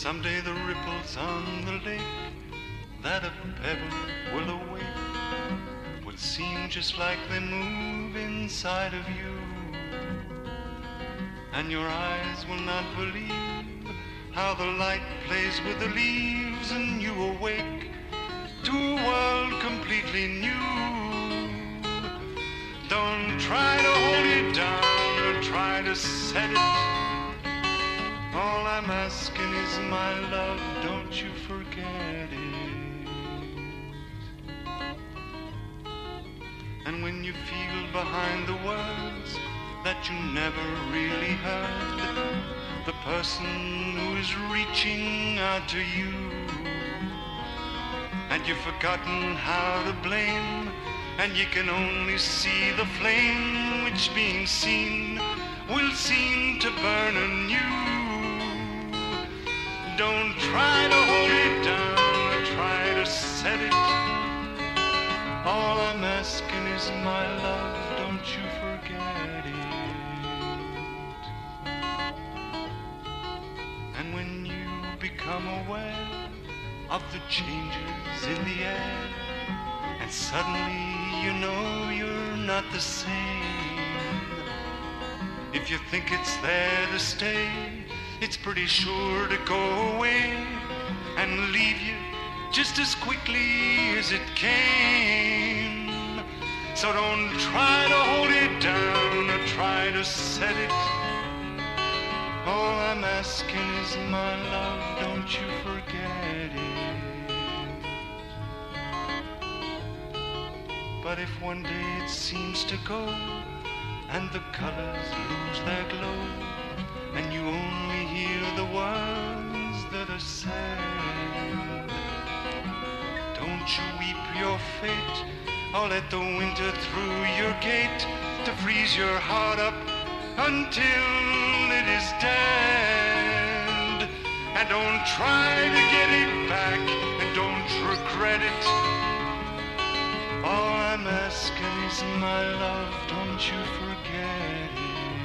Someday the ripples on the lake that a pebble will awake will seem just like they move inside of you. And your eyes will not believe how the light plays with the leaves and you awake to a world completely new. Don't try to hold it down or try to set it. All I'm asking is my love, don't you forget it. And when you feel behind the words that you never really heard, the person who is reaching out to you, and you've forgotten how to blame, and you can only see the flame which being seen will seem to burn anew. Don't try to hold it down or try to set it. All I'm asking is my love, don't you forget it. And when you become aware of the changes in the air, and suddenly you know you're not the same. If you think it's there to stay, it's pretty sure to go away and leave you just as quickly as it came. So don't try to hold it down or try to set it. All I'm asking is my love, don't you forget it. But if one day it seems to go and the colors lose their glow you weep your fate or let the winter through your gate to freeze your heart up until it is dead. And don't try to get it back and don't regret it. All I'm asking is my love, don't you forget it.